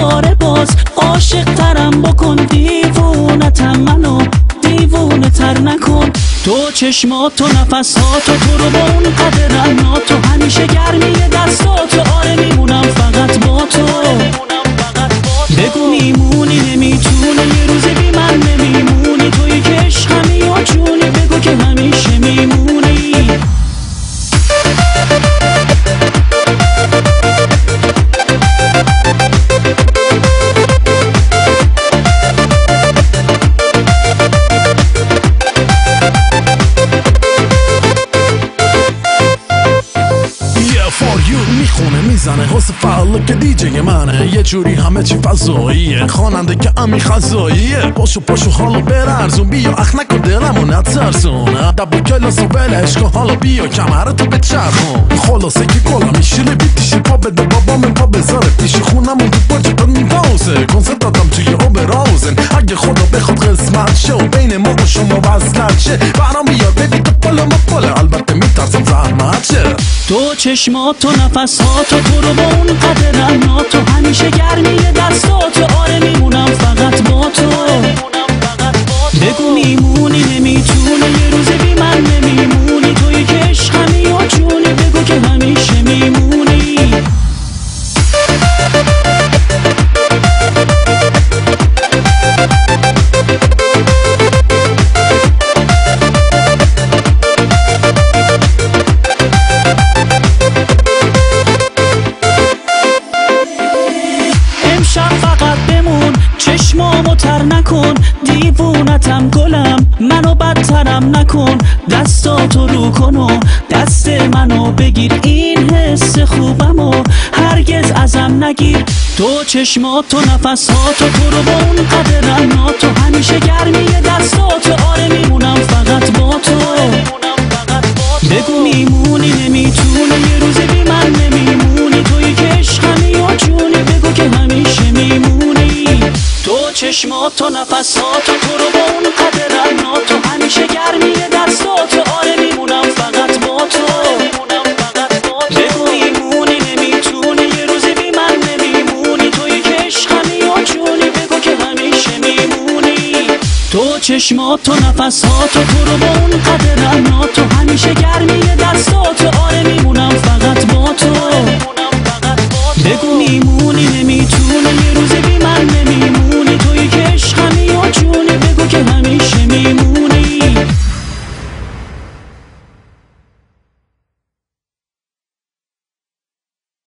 دوباره باز عاشق ترم بکن دیوونتم منو دیوونه تر نکن. تو چشماتو نفساتو تو رو با اون قدر تو همیشه گرمی دستاتو آره میمونه می‌زنه. حس فعال که دیجه منه. یه جوری همه چی فضاییه. خواننده که امی خزاییه. پاشو پاشو حالا برارزون. بیا اخ نکن دلمو نترسون. دب کلاس و بلش کن. حالا بیا کمرتو به چرخون. خلاصه که کلا میشیله بیتیشی پا بده بابا من پا بذاره پیش. خونمون تو پاچه داد میپاوزه کنسرت دادم توی آب راوزن. اگه خدا بخواد قسمت شه و بین ما و شما وصلت شه. برام بیاد ببین تو پالا ما پاله البته میترسم زحمت شه. تو چشمات تو نفسات تو تو رو با اون تو همیشه گرمی دستات آره بدترم نکن دستاتو رو کن و دست منو بگیر این حس خوبمو هرگز ازم نگیر. تو چشمات تو تو تو رو با اون تو همیشه گرمی دستات. آره میمونم فقط با تو. بگو میمونی نمی‌تونه یه روز بی من نمیمونی. توی که عشقمی و جونی. بگو که همیشه میمونی. تو چشمات تو نفسات تو تو رو چشمات و نفسات و برو با اون قدر تو همیشه گرمی دستات و آره میمونم فقط با تو. بگو میمونی نمی‌تونی.